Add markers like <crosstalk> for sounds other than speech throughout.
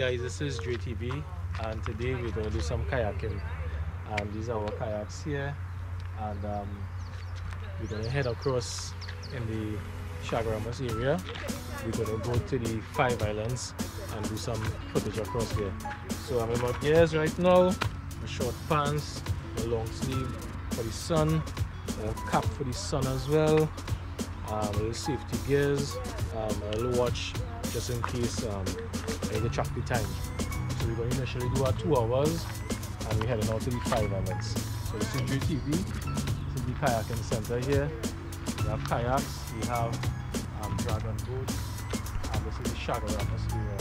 Guys, this is Dre TV and today we're going to do some kayaking and these are our kayaks here and um, we're going to head across in the Chaguaramas area. We're going to go to the Five Islands and do some footage across here. So I'm in my gears right now, my short pants, my long sleeve for the sun, a cap for the sun as well, um, safety gears, um, a little watch just in case um, I need to track the time. So we're going to initially do our two hours and we're heading out to the five islands. So this is GTV, this is the kayaking center here. We have kayaks, we have um, dragon boats, and this is the Chaguaramas area,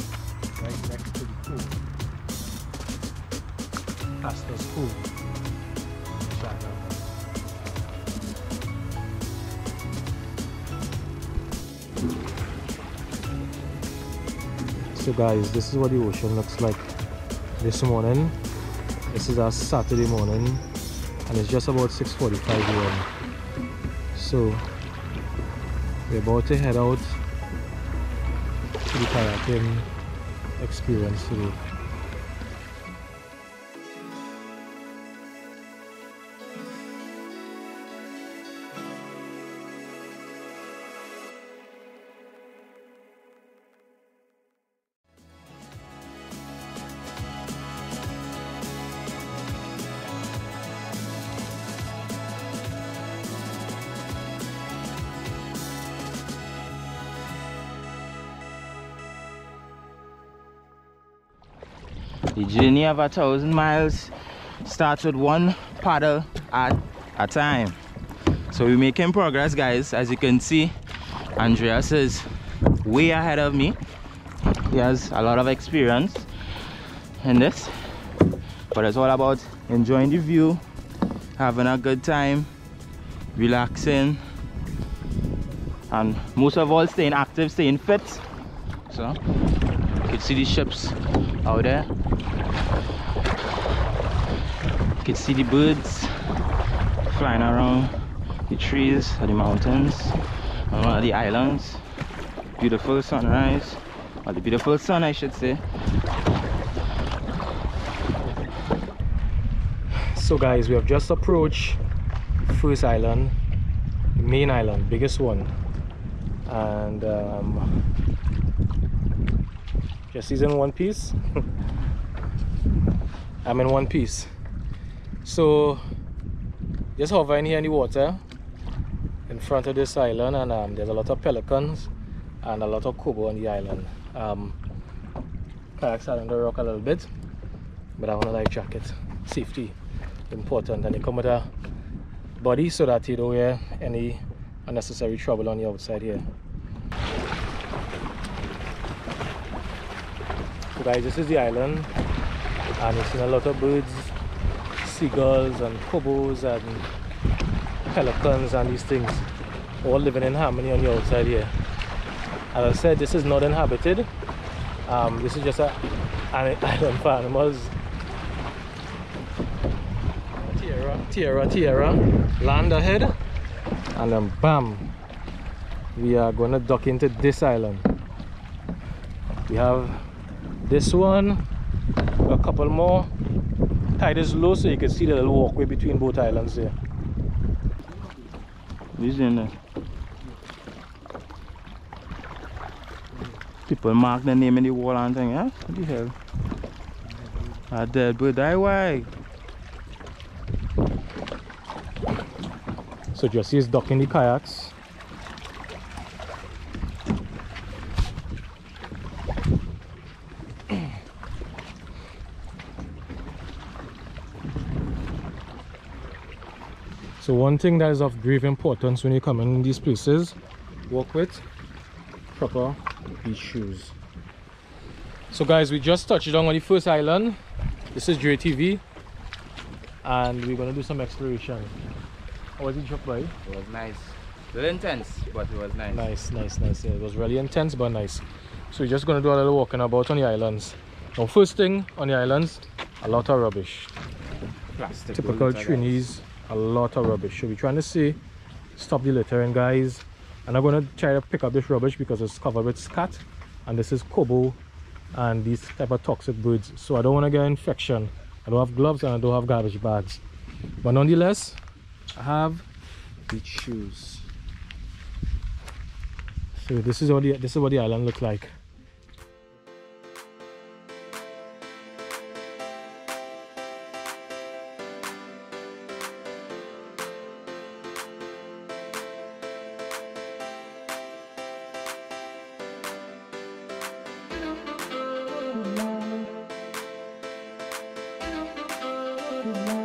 right next to the pool. Pastor's Pool. Chaguaramas. So guys, this is what the ocean looks like this morning. This is our Saturday morning and it's just about 6.45 a.m. So we're about to head out to the kayaking experience today. Journey of a thousand miles starts with one paddle at a time. So we're making progress guys. As you can see, Andreas is way ahead of me. He has a lot of experience in this. But it's all about enjoying the view, having a good time, relaxing, and most of all staying active, staying fit. So you can see the ships out there. You can see the birds flying around the trees or the mountains on one of the islands. Beautiful sunrise, or the beautiful sun I should say. So guys, we have just approached first island, the main island, biggest one. And um, Jesse's in one piece. <laughs> I'm in one piece. So just hovering here in the water in front of this island and um, there's a lot of pelicans and a lot of kobo on the island. Um, kayaks are on the rock a little bit, but I want a life jacket. Safety important and they come with a body so that you don't wear any unnecessary trouble on the outside here. So guys, this is the island and you've seen a lot of birds, seagulls and kobos and pelicans and these things all living in harmony on the outside here. As I said, this is not inhabited. Um, this is just an island for animals. Tierra, Tierra, Tierra, land ahead, and then bam, we are going to dock into this island. We have this one, a couple more. Tide is low, so you can see the little walkway between both islands there. He's in there. People mark the name in the wall and thing, huh? What the hell? A dead bird die why? So Jesse is docking the kayaks. So one thing that is of grave importance when you come in these places, walk with proper beach shoes. So guys, we just touched down on the first island. This is Dre TV. And we're gonna do some exploration. How was it boy? It was nice. A little intense, but it was nice. Nice, nice, nice. Yeah, it was really intense but nice. So we're just gonna do a little walking about on the islands. Now first thing on the islands, a lot of rubbish. Plastic Typical. Trinis, a lot of rubbish. So we're trying to see, stop the littering guys. And I'm gonna try to pick up this rubbish because it's covered with scat. And this is Kobo and these type of toxic birds. So I don't want to get infection. I don't have gloves and I don't have garbage bags. But nonetheless, I have these shoes. So this is what the this is what the island look like. Yeah.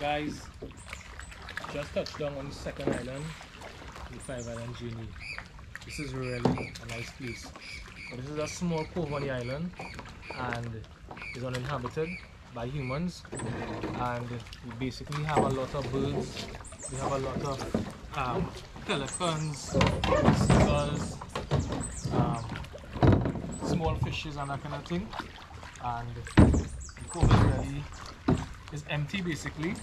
Guys, just touched down on the second island, the Five Island Journey. This is really a nice place. This is a small cove on the island and it's uninhabited by humans and we basically have a lot of birds, we have a lot of um, pelicans, seagulls, um, small fishes and that kind of thing and the cove is really is empty basically,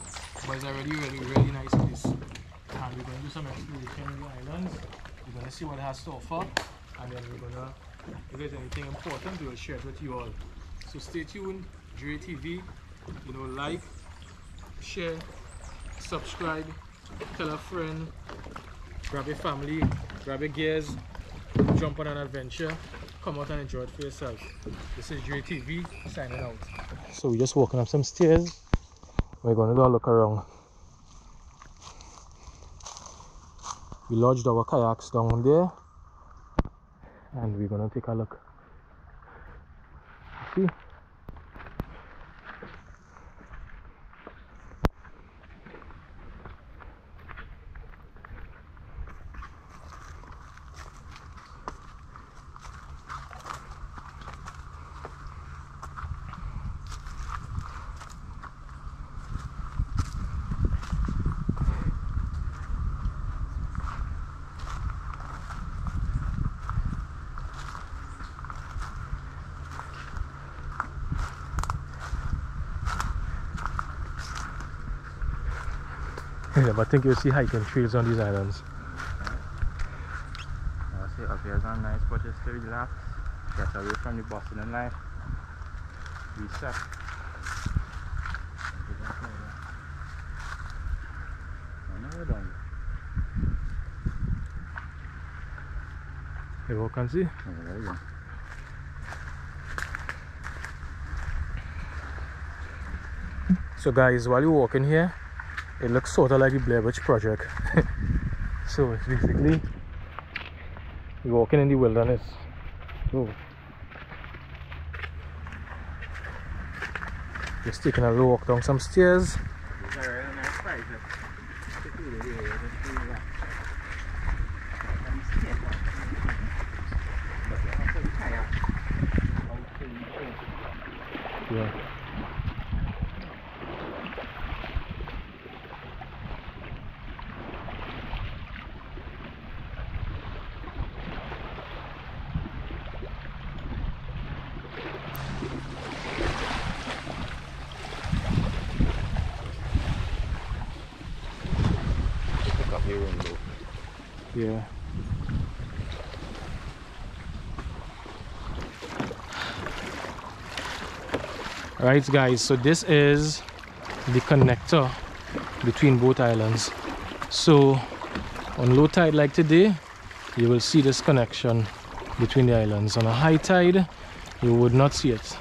but it's already really, really, nice place. And we're going to do some exploration in the islands. We're going to see what it has to offer, and then we're going to, if there's anything important, we will share it with you all. So stay tuned, Dre TV, you know, like, share, subscribe, tell a friend, grab your family, grab your gears, jump on an adventure, come out and enjoy it for yourself. This is Dre TV signing out. So we're just walking up some stairs we're going to do a look around. We lodged our kayaks down there and we're to take a look. See Yeah, but I think you'll see hiking trails on these islands. I see up here's a nice spot just to relax, get away from the bustling life, reset. I never done. You walk and see. Oh, there you go. So guys, while you're walking here, it looks sort of like the Blair Witch Project. <laughs> so it's basically you're walking in the wilderness. So just taking a walk down some stairs. Yeah. Pick up your Yeah. Right guys, so this is the connector between both islands. So on low tide like today, you will see this connection between the islands. On a high tide, you would not see it.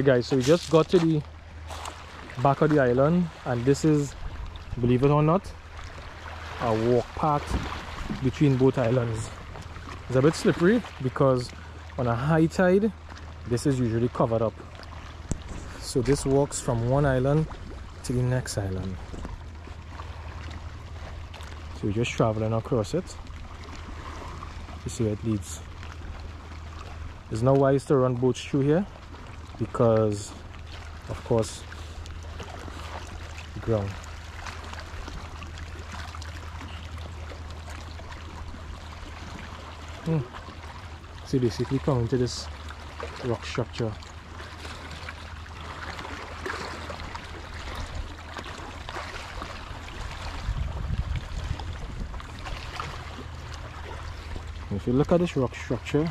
Alright guys, so we just got to the back of the island and this is, believe it or not, a walk path between both islands. It's a bit slippery because on a high tide, this is usually covered up. So this walks from one island to the next island. So we're just traveling across it to see where it leads. There's no wise to run boats through here because of course ground. Hmm. so basically come into this rock structure. If you look at this rock structure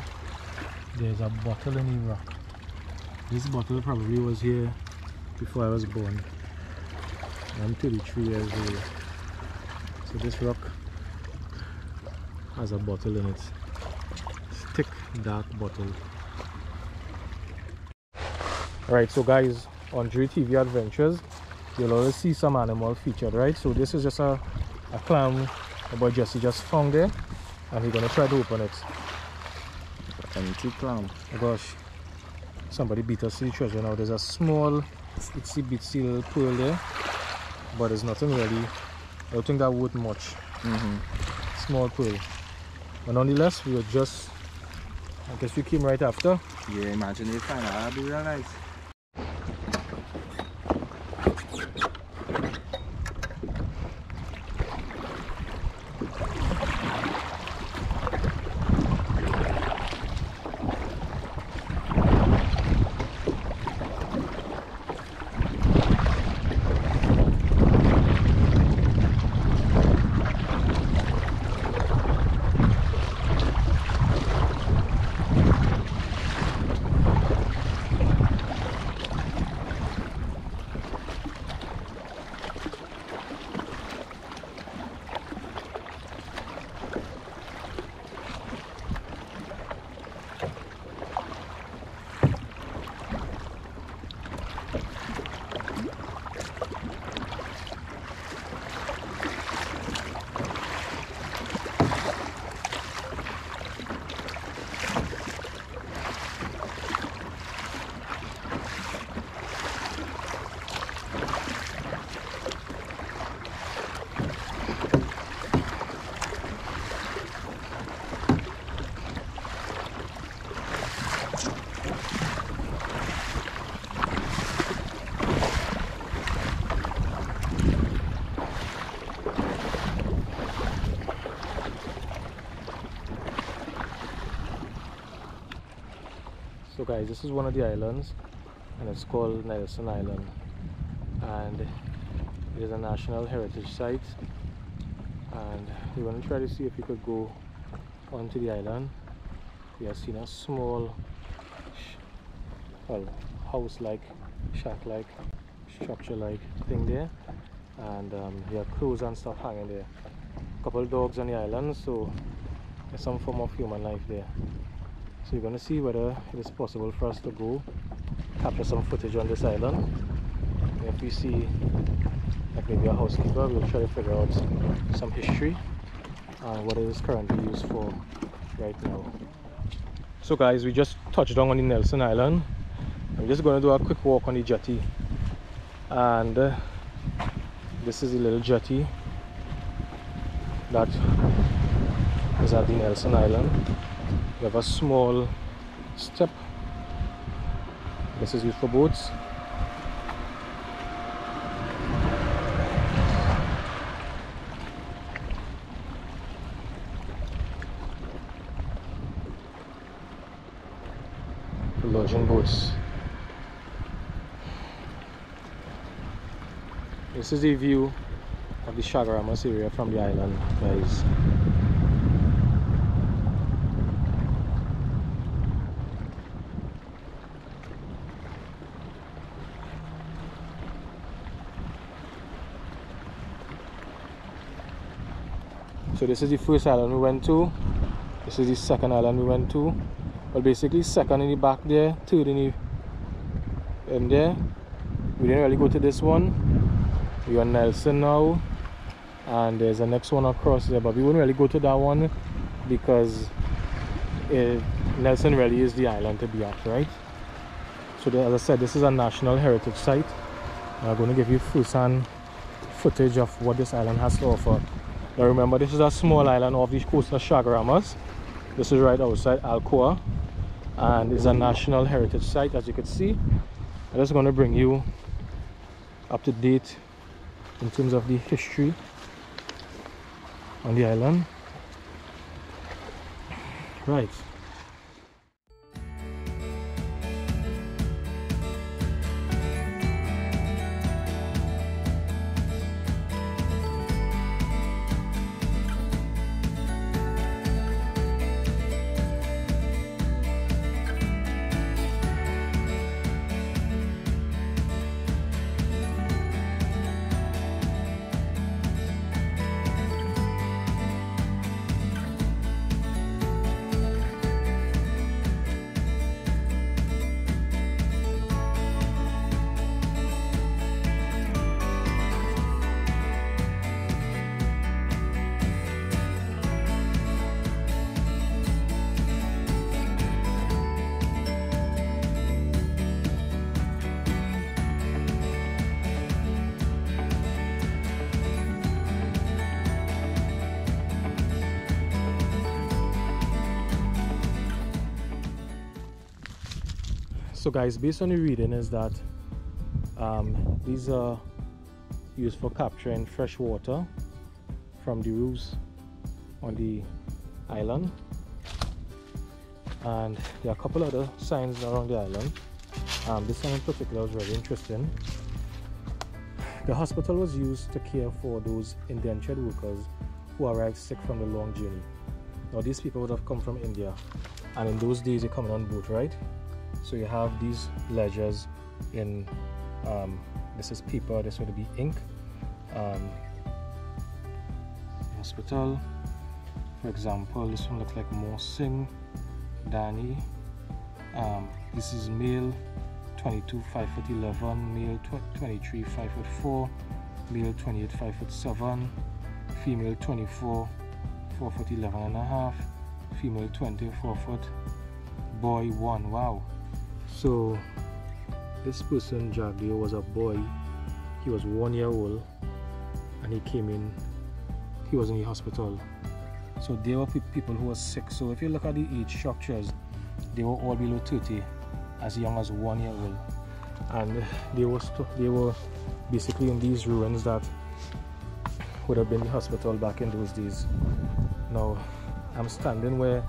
there's a bottle in the rock this bottle probably was here before I was born. I'm 33 years old. So this rock has a bottle in it. Thick, dark bottle. Alright, so guys, on Dre TV Adventures, you'll always see some animal featured, right? So this is just a, a clam my boy Jesse just found there. And we're gonna try to open it. Empty clam. Oh gosh, somebody beat us to the treasure now. There's a small itsy bitsy little pearl there, but there's nothing really. I don't think that worth much. Mm-hmm. Small pearl. But nonetheless, we were just, I guess we came right after. Yeah, imagine if I that'd be real nice. Guys, this is one of the islands and it's called Nelson Island and it is a national heritage site and we're going to try to see if we could go onto the island. We have seen a small well house-like, shack-like, structure-like thing there and um, we have clothes and stuff hanging there. A couple dogs on the island so there's some form of human life there. So we're going to see whether it is possible for us to go capture some footage on this island. And if we see like maybe a housekeeper, we'll try to figure out some history and what it is currently used for right now. So guys, we just touched down on the Nelson Island. I'm just going to do a quick walk on the jetty. And uh, this is the little jetty that is at the Nelson Island. We have a small step this is used for boats. Lodging boats. This is the view of the Chaguaramas area from the island, guys. So this is the first island we went to. This is the second island we went to. Well basically second in the back there third in the in there. We didn't really go to this one. We are Nelson now. And there's a next one across there but we wouldn't really go to that one because it, Nelson really is the island to be at right? So the, as I said this is a national heritage site. I'm going to give you first-hand footage of what this island has to offer now remember this is a small island off the coast of. This is right outside Alcoa and it's a national heritage site as you can see. I'm just going to bring you up to date in terms of the history on the island. Right. So guys based on the reading is that um, these are used for capturing fresh water from the roofs on the island. And there are a couple other signs around the island. Um, this one in particular was very interesting. The hospital was used to care for those indentured workers who arrived sick from the long journey. Now these people would have come from India. And in those days they come on boat right so you have these ledgers in um, this is paper this would be ink. Um, hospital for example this one looks like Morsing Danny. Um, this is male 22 5 foot 11 male 23 5 foot 4 male 28 5 foot 7 female 24 4 foot 11 and a half female 24 foot boy 1 wow so this person Jagdio was a boy. He was one year old and he came in. He was in the hospital. So there were people who were sick. So if you look at the age structures they were all below 30 as young as one year old. And they were they were basically in these ruins that would have been the hospital back in those days. Now I'm standing where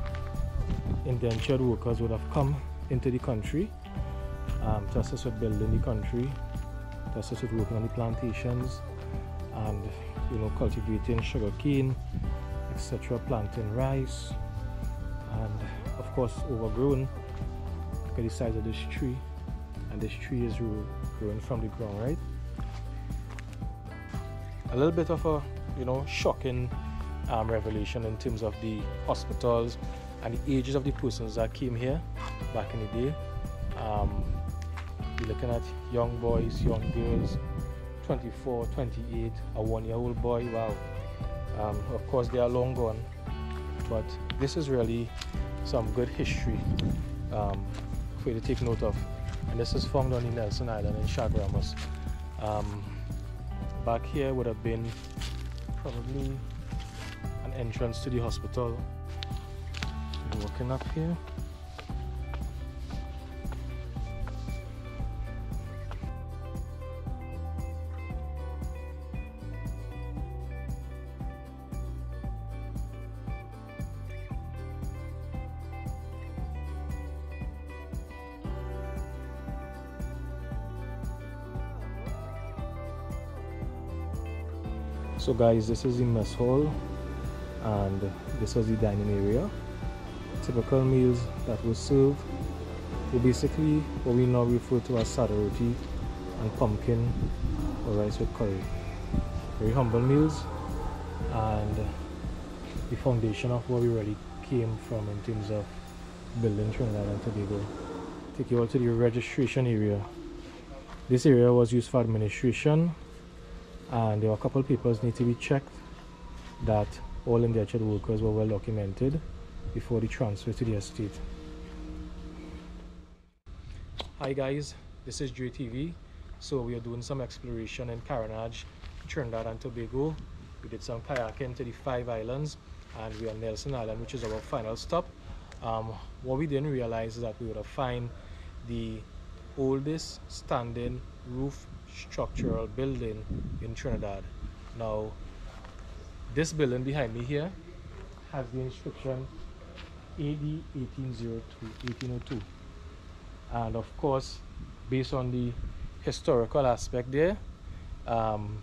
indentured workers would have come into the country um, to assist with building the country, to assist with working on the plantations and you know cultivating sugar cane, etc., planting rice, and of course overgrown. Look at the size of this tree, and this tree is growing from the ground, right? A little bit of a you know shocking um, revelation in terms of the hospitals and the ages of the persons that came here back in the day. Um, you're looking at young boys, young girls, 24, 28, a one year old boy. Wow. Um, of course, they are long gone, but this is really some good history um, for you to take note of. And this is found on the Nelson Island in Chaguaramas. Um, back here would have been probably an entrance to the hospital. Walking up here. So guys this is the mess hall and this was the dining area. Typical meals that were served were basically what we now refer to as sada roti and pumpkin or rice with curry. Very humble meals and the foundation of where we really came from in terms of building Trinidad and Tobago. Take you all to the registration area. This area was used for administration and there were a couple papers need to be checked that all indentured workers were well documented before the transfer to the estate. Hi guys, this is JTV. So we are doing some exploration in Carenage, Trinidad and Tobago. We did some kayaking to the five islands and we are Nelson Island which is our final stop. Um, what we didn't realize is that we would have find the oldest standing roof structural building in Trinidad. Now, this building behind me here has the inscription AD 1802, 1802. And of course, based on the historical aspect there, um,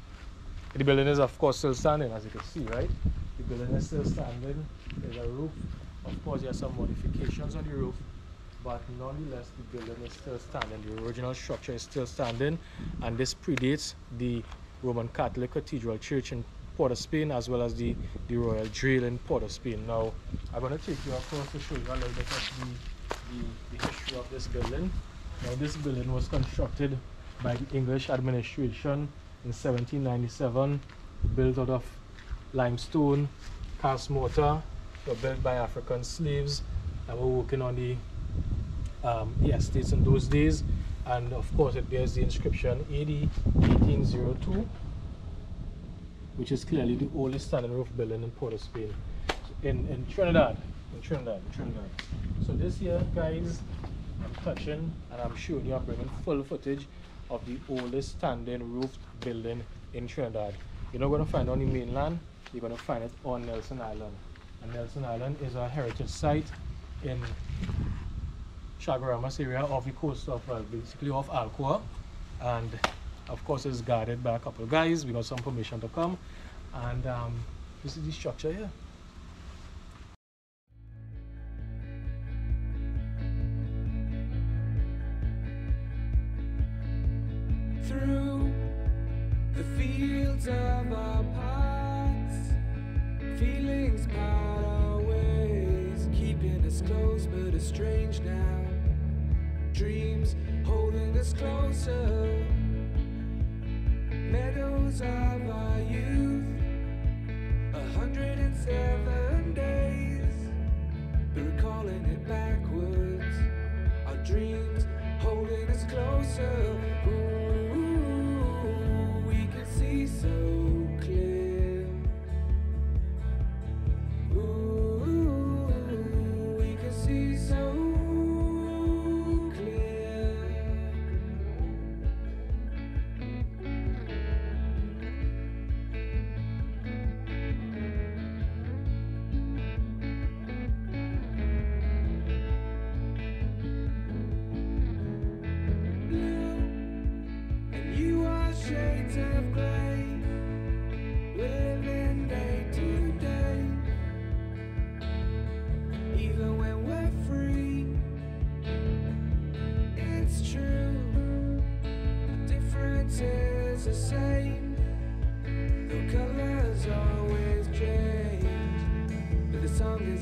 the building is of course still standing as you can see, right? The building is still standing. There's a roof. Of course, there are some modifications on the roof but nonetheless the building is still standing. The original structure is still standing and this predates the roman catholic cathedral church in port of spain as well as the the royal drill in port of spain. Now i'm going to take you across to show you a little bit of the, the, the history of this building. Now this building was constructed by the english administration in 1797 built out of limestone cast mortar were built by african slaves that were working on the um, the estates in those days. And of course, it bears the inscription AD 1802, which is clearly the oldest standing roof building in Port of Spain, in, in Trinidad. In Trinidad, in Trinidad. So this here, guys, I'm touching and I'm showing you, I'm bringing full footage of the oldest standing roofed building in Trinidad. You're not going to find it on the mainland, you're going to find it on Nelson Island. And Nelson Island is a heritage site in Chaguaramas area off the coast of, well, basically off Alcoa. And of course it's guarded by a couple of guys. We got some permission to come. And um, this is the structure here.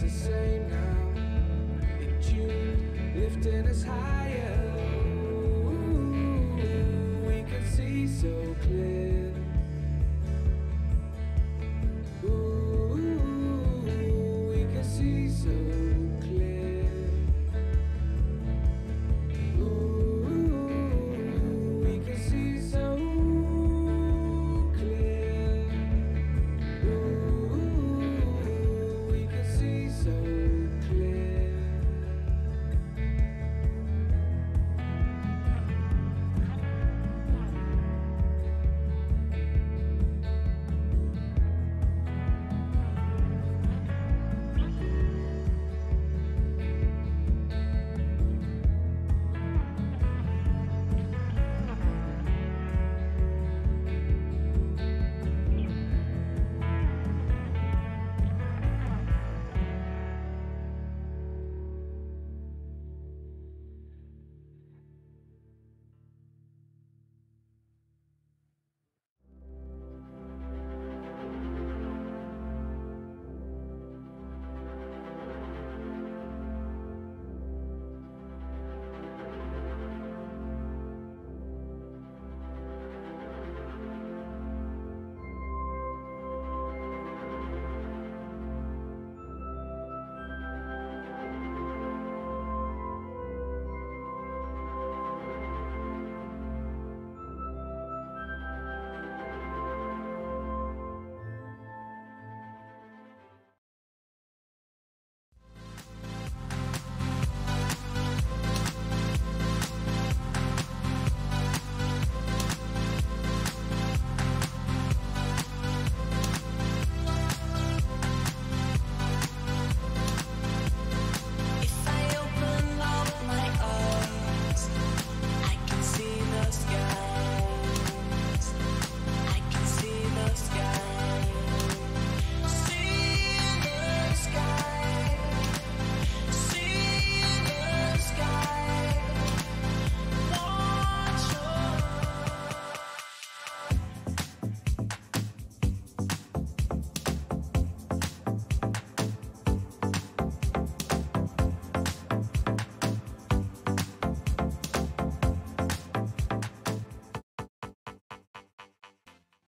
the same now. In June, lifting us higher.